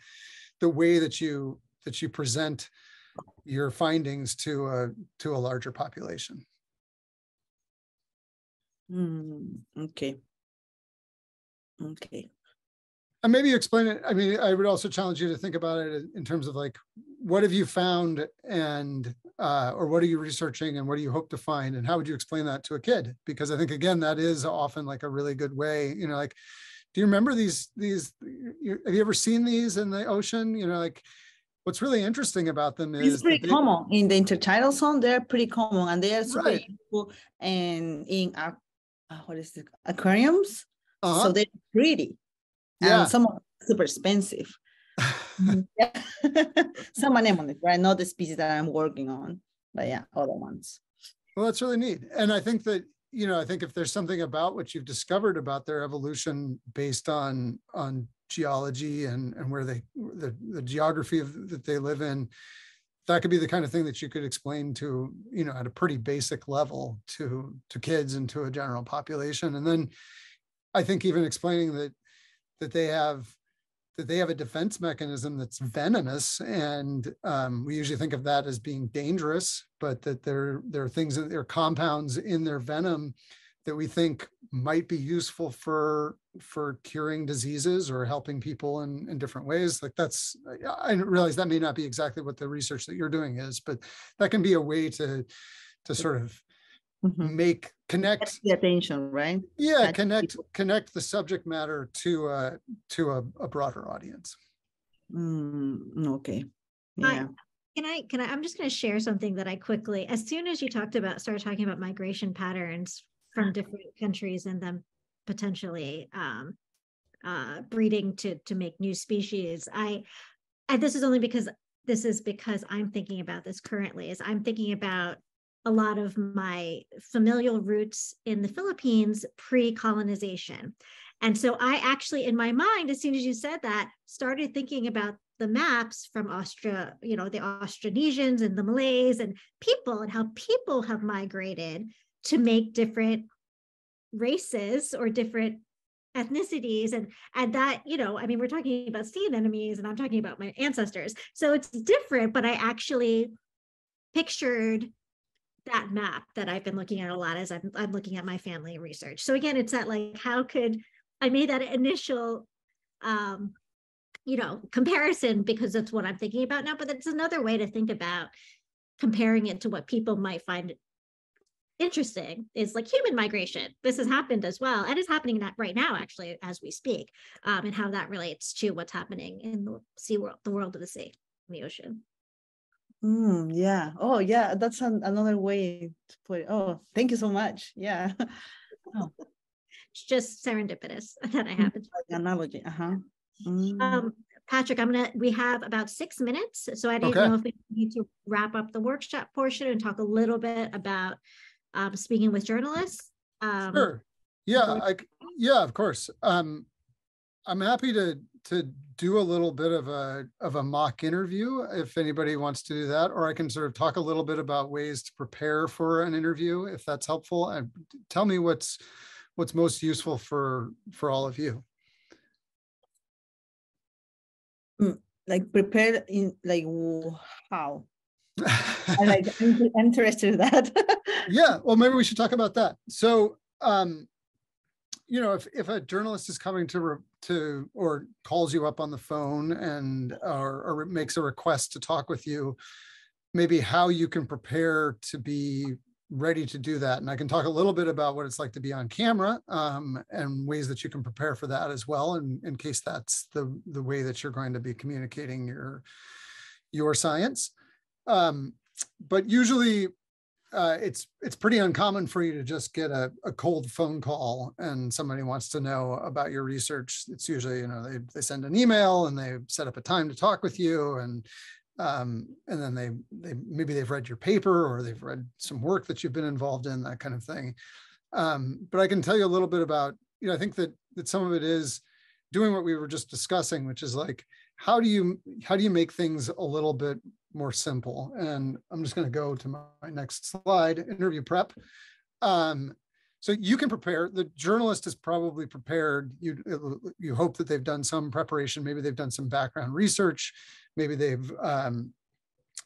the way that you that you present your findings to a to a larger population. Mm, okay. Okay. And maybe explain it. I mean, I would also challenge you to think about it in terms of like, what have you found and, uh, or what are you researching and what do you hope to find? And how would you explain that to a kid? Because I think, again, that is often like a really good way, you know, like, do you remember these, these, you, have you ever seen these in the ocean? You know, like, what's really interesting about them is it's pretty they, common in the intertidal zone. They're pretty common and they are super right. useful and in uh, what is it aquariums. Uh-huh. So they're pretty. Yeah. And some are super expensive. some anemones, right? Not the species that I'm working on, but yeah, other ones. Well, that's really neat. And I think that you know, I think if there's something about what you've discovered about their evolution based on on geology and and where they the, the geography of that they live in that could be the kind of thing that you could explain to you know at a pretty basic level to to kids and to a general population and then i think even explaining that that they have that they have a defense mechanism that's venomous and um, we usually think of that as being dangerous but that there there are things that there are compounds in their venom that we think might be useful for for curing diseases or helping people in, in different ways. Like that's i realize that may not be exactly what the research that you're doing is but that can be a way to to sort of mm-hmm. make connect the attention right yeah That's connect people. connect the subject matter to uh to a, a broader audience mm, okay yeah can I can I I'm just going to share something that I quickly as soon as you talked about started talking about migration patterns from different countries and then potentially um, uh, breeding to to make new species. I, and this is only because this is because I'm thinking about this currently. Is I'm thinking about a lot of my familial roots in the Philippines pre-colonization. And so I actually, in my mind, as soon as you said that, started thinking about the maps from Austria, you know, the Austronesians and the Malays and people and how people have migrated to make different races or different ethnicities and and that you know i mean we're talking about sea anemones and i'm talking about my ancestors so it's different but i actually pictured that map that i've been looking at a lot as i'm, I'm looking at my family research so again it's that like how could i made that initial um you know comparison because that's what i'm thinking about now but it's another way to think about comparing it to what people might find interesting is like human migration. This has happened as well, and is happening right now, actually, as we speak, um, and how that relates to what's happening in the sea world, the world of the sea, the ocean. Mm, yeah. Oh, yeah. That's an, another way to put it. Oh, thank you so much. Yeah. oh. It's just serendipitous that it happened. Like analogy. Uh huh. Mm. Um, Patrick, I'm gonna. We have about six minutes, so I didn't okay. know if we need to wrap up the workshop portion and talk a little bit about um, speaking with journalists. Um, sure. Yeah, I, yeah, of course. Um, I'm happy to to do a little bit of a of a mock interview if anybody wants to do that, or I can sort of talk a little bit about ways to prepare for an interview if that's helpful. And tell me what's what's most useful for for all of you. Hmm, like prepare in like how I like I'm interested in that. yeah, well, maybe we should talk about that. So, um, you know, if if a journalist is coming to to or calls you up on the phone and or, or makes a request to talk with you, maybe how you can prepare to be ready to do that. And I can talk a little bit about what it's like to be on camera um, and ways that you can prepare for that as well, in, in case that's the the way that you're going to be communicating your your science. Um, but usually uh, it's it's pretty uncommon for you to just get a, a cold phone call and somebody wants to know about your research. It's usually, you know, they, they send an email and they set up a time to talk with you and um, and then they they maybe they've read your paper or they've read some work that you've been involved in, that kind of thing. Um, but I can tell you a little bit about, you know, I think that that some of it is doing what we were just discussing, which is like how do you how do you make things a little bit more simple. And I'm just going to go to my next slide, interview prep. Um, so you can prepare. The journalist is probably prepared. You you hope that they've done some preparation. Maybe they've done some background research. Maybe they've um,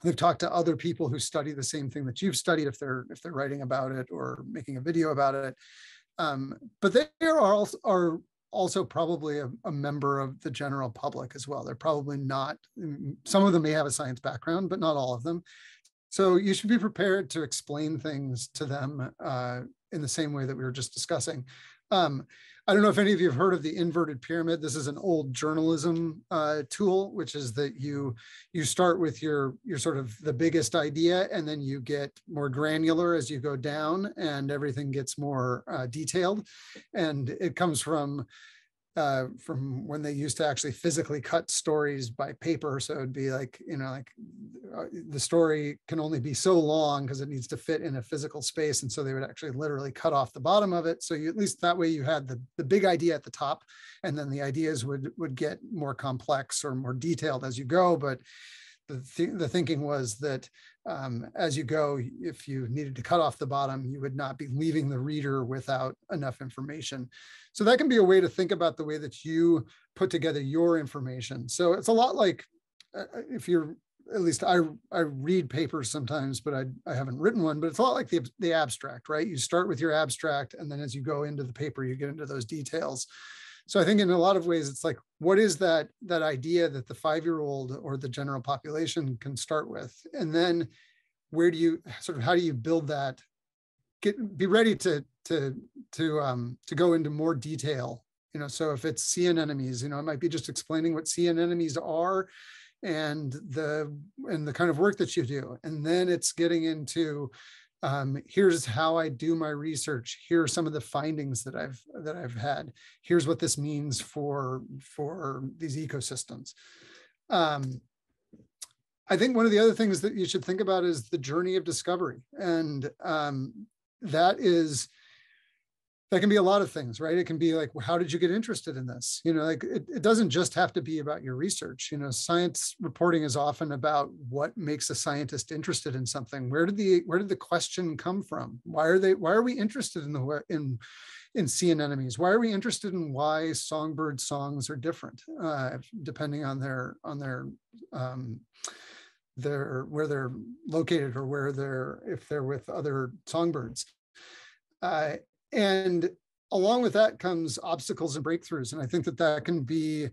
they've talked to other people who study the same thing that you've studied if they're if they're writing about it or making a video about it. Um, but they are also are also probably a, a, member of the general public as well. They're probably not, mm, some of them may have a science background, but not all of them. So you should be prepared to explain things to them uh, in the same way that we were just discussing. Um, I don't know if any of you have heard of the inverted pyramid. This is an old journalism uh, tool, which is that you you start with your your sort of the biggest idea, and then you get more granular as you go down, and everything gets more uh, detailed. And it comes from uh, from when they used to actually physically cut stories by paper. So it'd be like, you know, like uh, the story can only be so long because it needs to fit in a physical space. And so they would actually literally cut off the bottom of it. So you, at least that way you had the, the big idea at the top and then the ideas would, would get more complex or more detailed as you go. But the, th the thinking was that um, as you go, if you needed to cut off the bottom, you would not be leaving the reader without enough information. So that can be a way to think about the way that you put together your information. So it's a lot like uh, if you're at least I I read papers sometimes, but I, I haven't written one. But it's a lot like the the abstract, right? You start with your abstract, and then as you go into the paper, you get into those details. So I think in a lot of ways, it's like, what is that that idea that the five-year-old or the general population can start with, and then where do you sort of how do you build that? Get be ready to to to um, to go into more detail. You know, so if it's sea anemones, you know, it might be just explaining what sea anemones are and the and the kind of work that you do and then it's getting into Um, here's how I do my research. Here are some of the findings that I've that I've had. Here's what this means for for these ecosystems. Um, I think one of the other things that you should think about is the journey of discovery, and um, that is that can be a lot of things right? It can be like how did you get interested in this? You know like it, it doesn't just have to be about your research you know? Science reporting is often about what makes a scientist interested in something. Where did the where did the question come from? Why are they why are we interested in the in in sea anemones? Why are we interested in why songbird songs are different uh, depending on their on their um, their where they're located or where they're if they're with other songbirds. Uh, and along with that comes obstacles and breakthroughs. And i think that that can be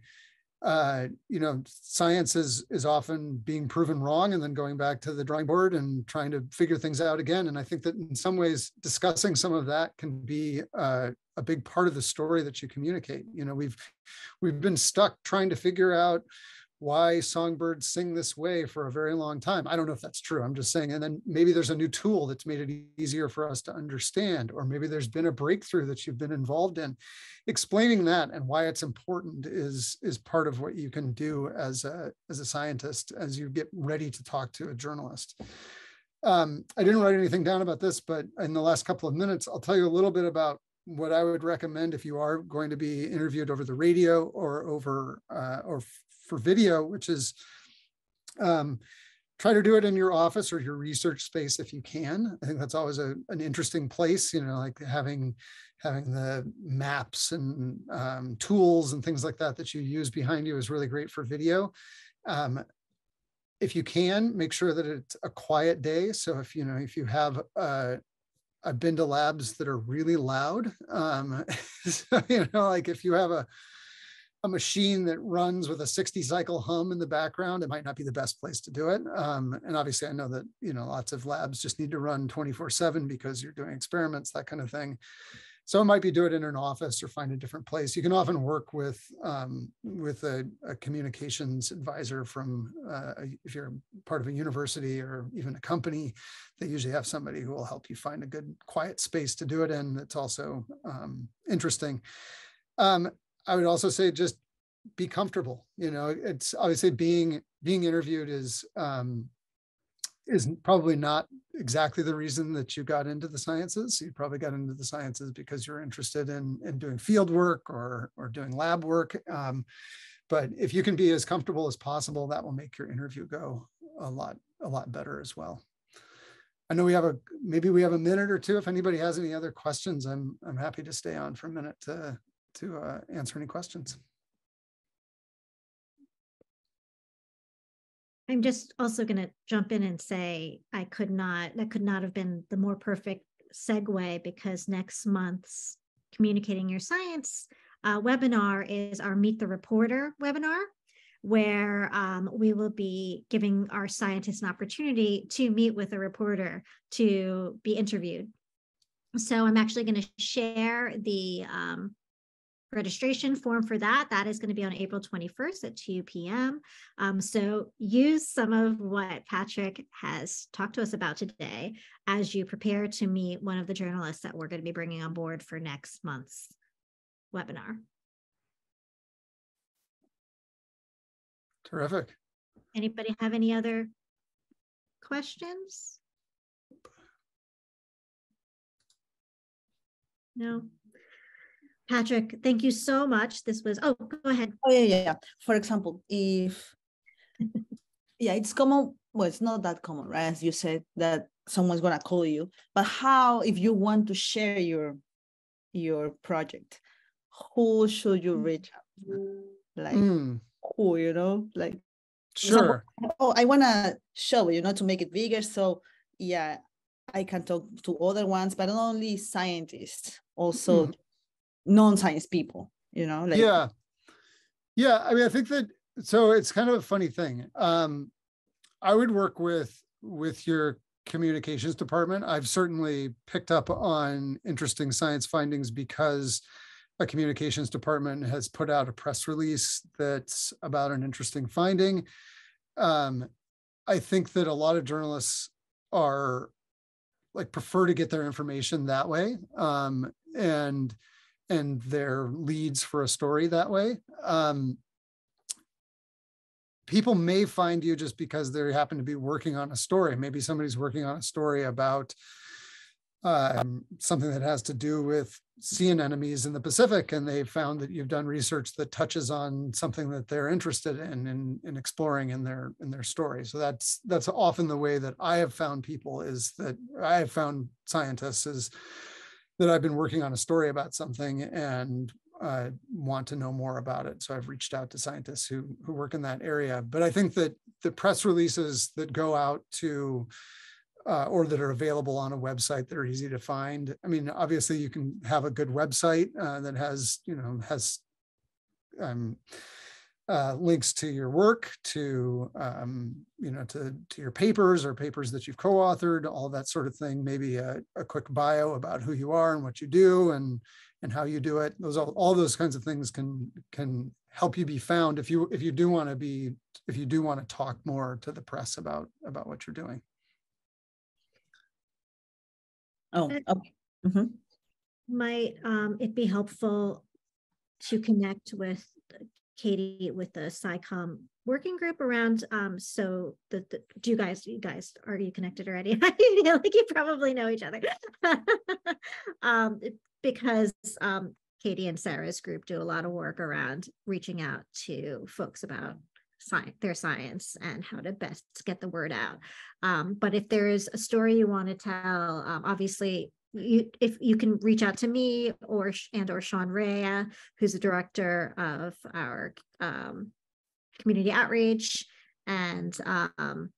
uh, you know science is is often being proven wrong and then going back to the drawing board and trying to figure things out again. And i think that in some ways discussing some of that can be uh, a big part of the story that you communicate. You know we've we've been stuck trying to figure out why songbirds sing this way for a very long time. I don't know if that's true. I'm just saying. And then maybe there's a new tool that's made it easier for us to understand, or maybe there's been a breakthrough that you've been involved in. Explaining that and why it's important is is part of what you can do as a as a scientist as you get ready to talk to a journalist. Um, I didn't write anything down about this, but in the last couple of minutes, I'll tell you a little bit about what I would recommend if you are going to be interviewed over the radio or over uh, or for video, which is um, try to do it in your office or your research space if you can. I think that's always a, an interesting place, you know, like having having the maps and um, tools and things like that that you use behind you is really great for video. Um, if you can, make sure that it's a quiet day. So if you know if you have uh, I've been to labs that are really loud. Um, so, you know, like if you have a a machine that runs with a 60 cycle hum in the background, it might not be the best place to do it. Um, and obviously, I know that you know lots of labs just need to run 24 7 because you're doing experiments, that kind of thing. So it might be do it in an office or find a different place. You can often work with um, with a, a, communications advisor from uh, if you're part of a university or even a company. They usually have somebody who will help you find a good quiet space to do it in. That's also um, interesting. Um, I would also say just be comfortable. You know, it's obviously being being interviewed is um, is probably not exactly the reason that you got into the sciences. You probably got into the sciences because you're interested in in doing field work or or doing lab work. Um, but if you can be as comfortable as possible, that will make your interview go a lot a lot better as well. I know we have a maybe we have a minute or two. If anybody has any other questions, I'm I'm happy to stay on for a minute to to uh, answer any questions. I'm just also going to jump in and say I could not, that could not have been the more perfect segue because next month's Communicating Your Science uh, webinar is our Meet the Reporter webinar, where um, we will be giving our scientists an opportunity to meet with a reporter to be interviewed. So I'm actually going to share the um, registration form for that. That is going to be on April 21st at 2 p.m. Um, so use some of what Patrick has talked to us about today as you prepare to meet one of the journalists that we're going to be bringing on board for next month's webinar. Terrific. Anybody have any other questions? No? Patrick, thank you so much. This was, oh, go ahead. Oh, yeah, yeah. For example, if, yeah, it's common, well, it's not that common, right? As you said, that someone's going to call you, but how, if you want to share your, your project, who should you reach out? Like, mm. who, you know, like, sure. Example, oh, I want to show, you know, to make it bigger. So, yeah, I can talk to other ones, but not only scientists, also mm non-science people you know like yeah. Yeah i mean i think that so it's kind of a funny thing. Um i would work with with your communications department. I've certainly picked up on interesting science findings because a communications department has put out a press release that's about an interesting finding. Um, i think that a lot of journalists are like prefer to get their information that way. Um, and and their leads for a story that way. Um, people may find you just because they happen to be working on a story. Maybe somebody's working on a story about um, something that has to do with sea anemones in the Pacific, and they found that you've done research that touches on something that they're interested in, in in exploring in their in their story. So that's that's often the way that I have found people is that I have found scientists is that I've been working on a story about something and uh, want to know more about it. So I've reached out to scientists who who work in that area. But I think that the press releases that go out to uh, or that are available on a website that are easy to find. I mean, obviously, you can have a good website uh, that has you know has um, uh, links to your work, to um, you know, to to your papers or papers that you've co-authored, all that sort of thing. Maybe a, a, quick bio about who you are and what you do and and how you do it. Those all, all those kinds of things can can help you be found if you if you do want to be if you do want to talk more to the press about about what you're doing. Oh, okay. Mm -hmm. Might um, it be helpful to connect with Katie with the SciComm working group around um so the, the do you guys you guys are you connected already like you probably know each other um because um Katie and Sarah's group do a lot of work around reaching out to folks about science, their science and how to best get the word out. Um, but if there is a story you want to tell, um, obviously you, if you can reach out to me or and or Shawn Rhea, who's the director of our um, community outreach and um,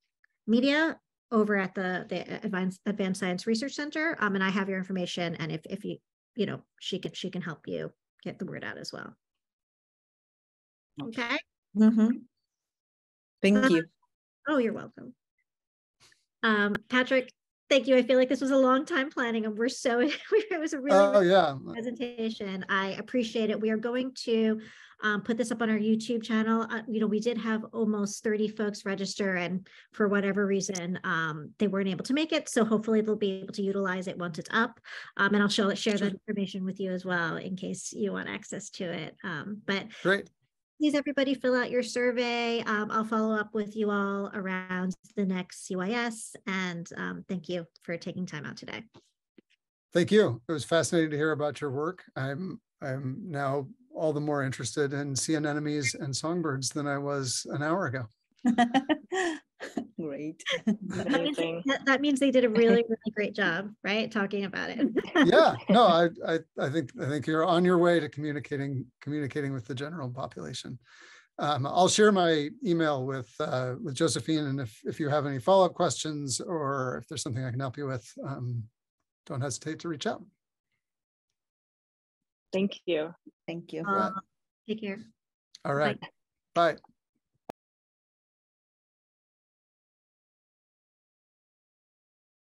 media over at the the Advanced, Advanced Science Research Center. Um, and I have your information, and if if you you know she can she can help you get the word out as well. Okay. Mm -hmm. Thank uh, you. Oh, you're welcome. Um, Patrick, thank you. I feel like this was a long time planning and we're so, it was a really, oh, yeah. presentation. I appreciate it. We are going to um, put this up on our YouTube channel. Uh, you know, we did have almost 30 folks register and for whatever reason, um, they weren't able to make it. So hopefully they'll be able to utilize it once it's up. Um, and I'll show share that information with you as well in case you want access to it. Um, but great please everybody fill out your survey. Um, I'll follow up with you all around the next CYS and um, thank you for taking time out today. Thank you. It was fascinating to hear about your work. I'm I'm now all the more interested in sea anemones and songbirds than I was an hour ago. Great. That means, that, that means, they did a really, really great job, right? Talking about it. yeah, no, I, I, I think, I think you're on your way to communicating, communicating with the general population. Um, I'll share my email with uh, with Josephine, and if if you have any follow up questions or if there's something I can help you with, um, don't hesitate to reach out. Thank you. Thank you. Uh, take care. All right. Bye. Bye.